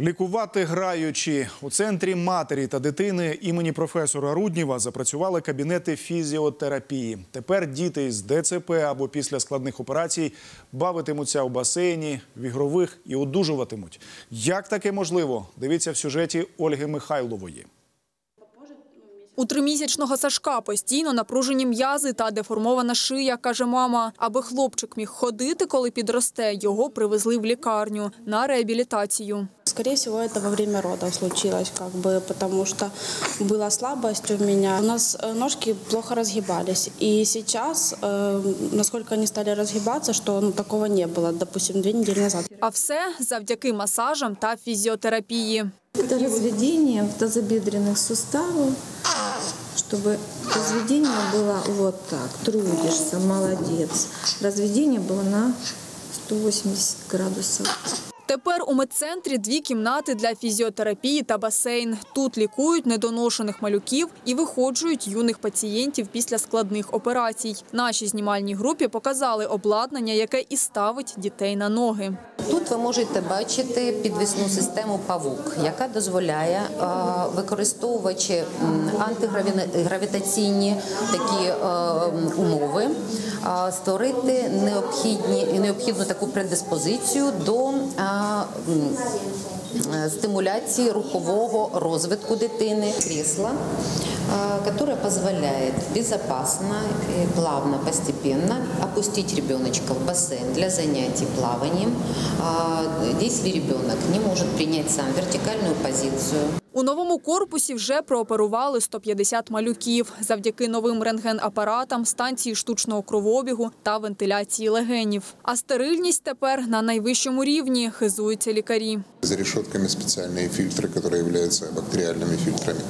Лікувати граючи у центрі матері та дитини імені професора Рудніва запрацювали кабінети фізіотерапії. Тепер діти з ДЦП або після складних операцій бавитимуться у басейні, в ігрових і одужуватимуть. Як таке можливо? Дивіться в сюжеті Ольги Михайлової. У тримісячного Сашка постійно напружені м'язи та деформована шия, каже мама. Аби хлопчик міг ходити, коли підросте, його привезли в лікарню на реабілітацію. Скорее всего, это во время родов случилось, как бы, потому что была слабость у меня. У нас э, ножки плохо разгибались. И сейчас, э, насколько они стали разгибаться, что ну, такого не было, допустим, две недели назад. А все завдяки масажам та фізіотерапії. Это разведение тазобедренных суставов, чтобы разведение было вот так, трудишься, молодец. Разведение было на 180 градусов. Тепер у медцентрі дві кімнати для фізіотерапії та басейн. Тут лікують недоношених малюків і виходжують юних пацієнтів після складних операцій. Нашій знімальній групі показали обладнання, яке і ставить дітей на ноги. Тут ви можете бачити підвісну систему павук, яка дозволяє, е, використовуючи антигравітаційні такі е, умови, е, створити необхідні необхідну таку предиспозицію до &嗯。Е, стимуляції рухового розвитку дитини. Крісло, э, которое позволяет безопасно и плавно, постепенно опустить ребеночка в бассейн для занятий плаванием, а, если ребенок не может принять сам вертикальную позицию. У новому корпусі вже прооперували 150 малюків завдяки новим рентген-апаратам, станції штучного кровообігу та вентиляції легенів. А стерильність тепер на найвищому рівні, хизуються лікарі. За решетками специальные фильтры, которые являются бактериальными фильтрами.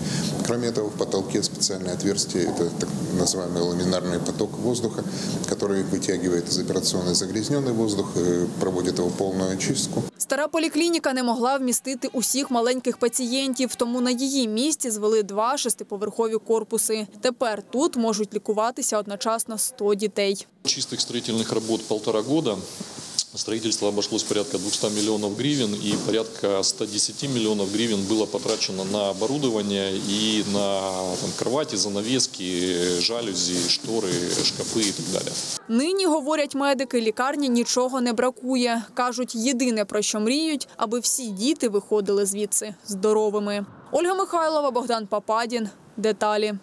Кроме того, в потолке специальное отверстие, это так называемый ламинарный поток воздуха, который вытягивает из операционной загрязненный воздух, э, проводит его полную очистку. Стара поліклініка не могла вмістити усіх маленьких пацієнтів, тому на її місці звели два шестиповерхові корпуси. Тепер тут можуть лікуватися одночасно 100 дітей. Чистых строительных работ полтора года. Строительство обошлось порядка 200 миллионов гривен и порядка 110 миллионов гривен было потрачено на оборудование и на там, кровати, занавески, жалюзи, шторы, шкафы и так далее. Нині, говорять медики, лікарні нічого не бракує. Кажуть, єдине, про що мріють, аби всі діти виходили звідси здоровими. Ольга Михайлова, Богдан Пападін. Деталі.